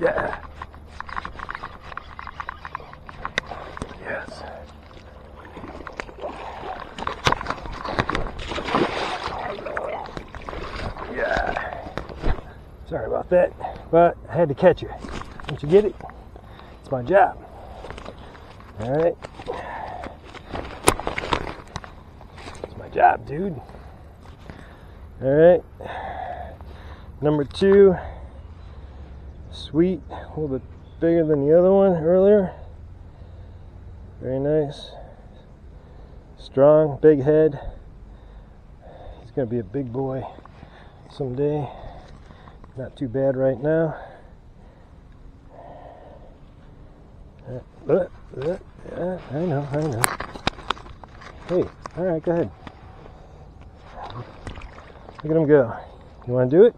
Yeah. Yes. Yeah. Sorry about that, but I had to catch you. Don't you get it? It's my job. All right. It's my job, dude. All right. Number two, sweet, a little bit bigger than the other one earlier. Very nice. Strong, big head. He's going to be a big boy someday. Not too bad right now. Uh, uh, uh, I know, I know. Hey, all right, go ahead. Look at him go. You want to do it?